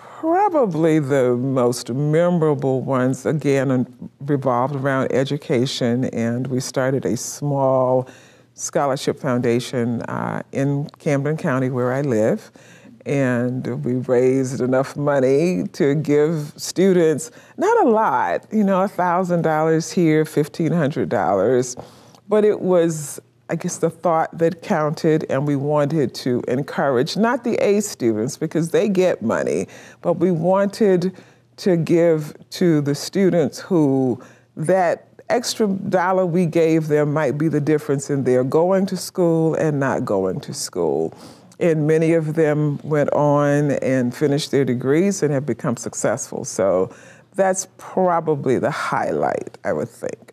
Probably the most memorable ones, again, revolved around education, and we started a small scholarship foundation uh, in Camden County where I live. And we raised enough money to give students, not a lot, you know, $1,000 here, $1,500, but it was I guess the thought that counted, and we wanted to encourage not the A students because they get money, but we wanted to give to the students who that extra dollar we gave them might be the difference in their going to school and not going to school. And many of them went on and finished their degrees and have become successful. So that's probably the highlight, I would think.